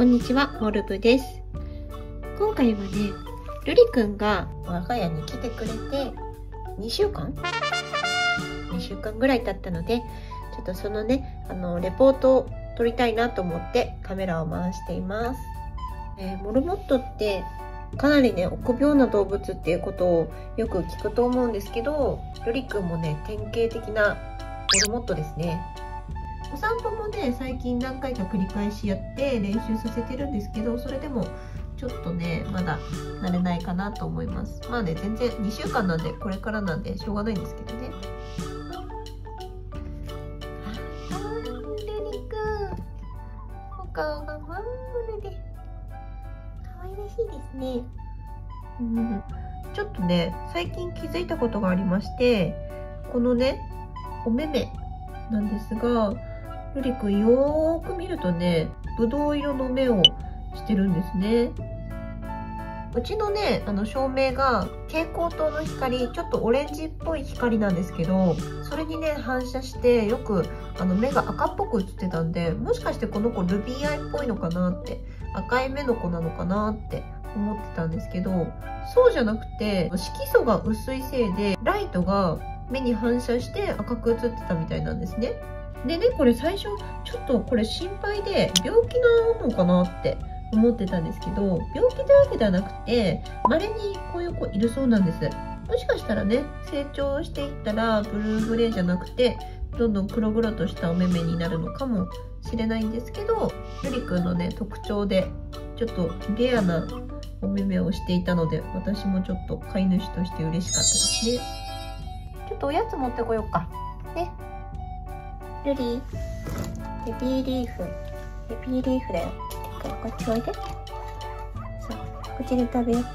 こんにちは、モルブです。今回はね、ルリくんが我が家に来てくれて2週間 ?2 週間ぐらい経ったので、ちょっとそのね、あの、レポートを撮りたいなと思ってカメラを回しています。えー、モルモットってかなりね、臆病な動物っていうことをよく聞くと思うんですけど、ルリくんもね、典型的なモルモットですね。お散歩もね最近何回か繰り返しやって練習させてるんですけどそれでもちょっとねまだ慣れないかなと思います。まあね全然2週間なんでこれからなんでしょうがないんですけどね。あルリくん。お顔がまん丸で可愛らしいですね。うん。ちょっとね最近気づいたことがありましてこのねお目目なんですがルリくんよーく見るとね、ぶどう色の目をしてるんですね。うちのね、あの照明が蛍光灯の光、ちょっとオレンジっぽい光なんですけど、それにね、反射してよくあの目が赤っぽく映ってたんで、もしかしてこの子ルビーアイっぽいのかなって、赤い目の子なのかなって思ってたんですけど、そうじゃなくて、色素が薄いせいで、ライトが目に反射して赤く映ってたみたいなんですね。でね、これ最初、ちょっとこれ心配で、病気なのかなって思ってたんですけど、病気というわけではなくて、稀にこういう子いるそうなんです。もしかしたらね、成長していったら、ブルーグレーじゃなくて、どんどん黒々としたお目目になるのかもしれないんですけど、ルリくんのね、特徴で、ちょっとレアなお目目をしていたので、私もちょっと飼い主として嬉しかったですね。ちょっとおやつ持ってこようか。ルリーベビーリーフベビーリーフだよ。こっちおいで。そうこっちで食べよう。ね。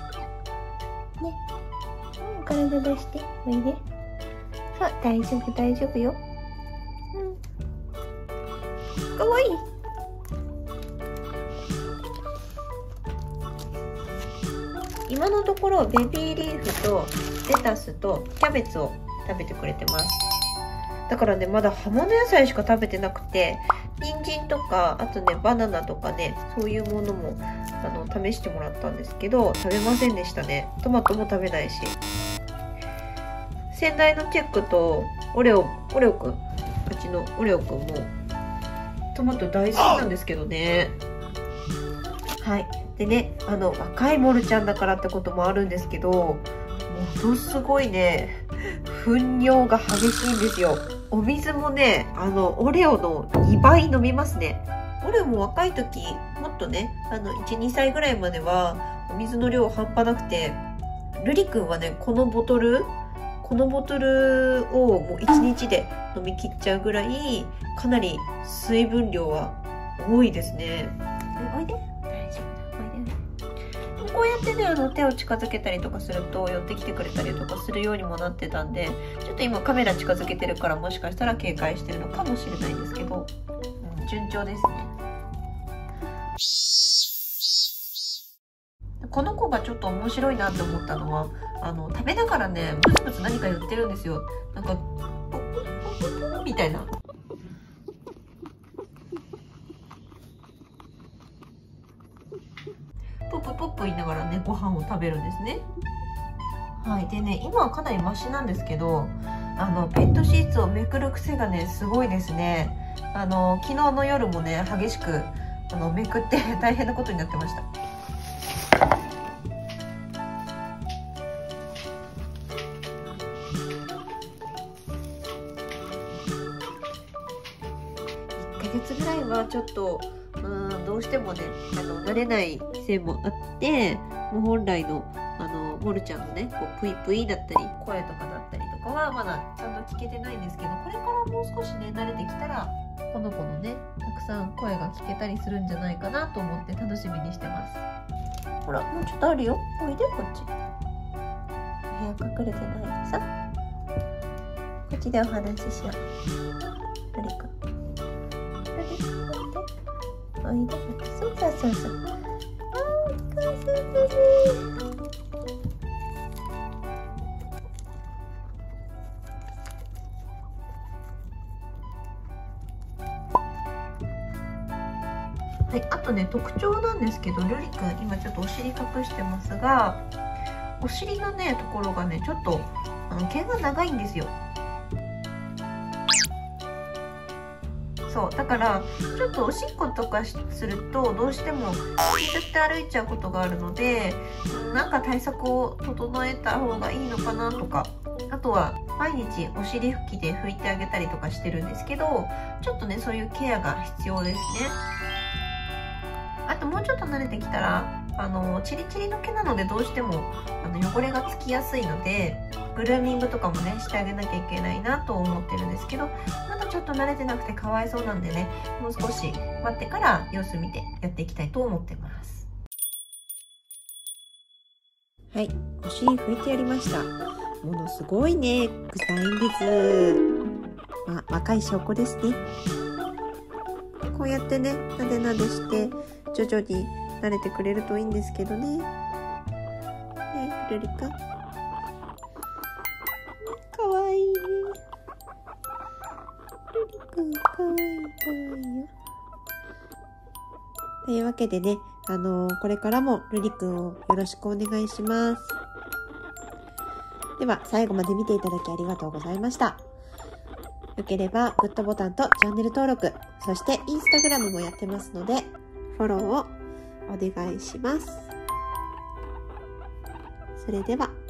うん体出しておいで。そう大丈夫大丈夫よ。うん。かわいい。今のところベビーリーフとレタスとキャベツを食べてくれてます。だからね、まだ葉物野菜しか食べてなくて、人参とか、あとね、バナナとかね、そういうものも、あの、試してもらったんですけど、食べませんでしたね。トマトも食べないし。先代のチェックと、オレオ、オレオくん、うちのオレオくんも、トマト大好きなんですけどね。はい。でね、あの、若いモルちゃんだからってこともあるんですけど、ものすごいね、糞尿が激しいんですよ。お水もね、あの、オレオの2倍飲みますね。オレオも若い時、もっとね、あの、1、2歳ぐらいまでは、お水の量半端なくて、ルリくんはね、このボトル、このボトルをもう1日で飲み切っちゃうぐらい、かなり水分量は多いですね。え、おいで。こうやってねあの手を近づけたりとかすると寄ってきてくれたりとかするようにもなってたんでちょっと今カメラ近づけてるからもしかしたら警戒してるのかもしれないんですけど、うん、順調です。ねこの子がちょっと面白いなって思ったのはあの食べながらねブツブツ何か言ってるんですよ。なんかみたいな。ププププ言いながらねご飯を食べるんですね。はい。でね今はかなりマシなんですけどあのペットシーツをめくる癖がねすごいですね。あの昨日の夜もね激しくあのめくって大変なことになってました。1ヶ月ぐらいはちょっとうんどうしてもねあの慣れない性もあってもう本来のあのモルちゃんのねこうプイプイだったり声とかだったりとかはまだちゃんと聞けてないんですけどこれからもう少しね慣れてきたらこの子のねたくさん声が聞けたりするんじゃないかなと思って楽しみにしてます。ほらもうちょっとあるよ。おいでこっち。部屋隠れてない。さ。こっちでお話ししよう。ルリくんおいでそうそうそうそうあお母さんですはい、あとね特徴なんですけどルリくん今ちょっとお尻隠してますがお尻のねところがねちょっとあの毛が長いんですよ。そうだからちょっとおしっことかするとどうしても引いて歩いちゃうことがあるのでなんか対策を整えた方がいいのかなとかあとは毎日お尻拭きで拭いてあげたりとかしてるんですけどちょっとねそういうケアが必要ですね。あともうちょっと慣れてきたらあのチリチリの毛なのでどうしてもあの汚れがつきやすいのでグルーミングとかもねしてあげなきゃいけないなと思ってるんですけどまだちょっと慣れてなくてかわいそうなんでねもう少し待ってから様子見てやっていきたいと思ってます。はいお尻拭いてやりました。ものすごいね臭いんですまあ若い証拠ですね。こうやってねなでなでして徐々に慣れてくれるといいんですけどね。ねルリカか？わいいかわいいよ。というわけでね、あのー、これからもルリくんをよろしくお願いします。では、最後まで見ていただきありがとうございました。よければ、グッドボタンとチャンネル登録、そしてインスタグラムもやってますので、フォローをお願いします。それでは。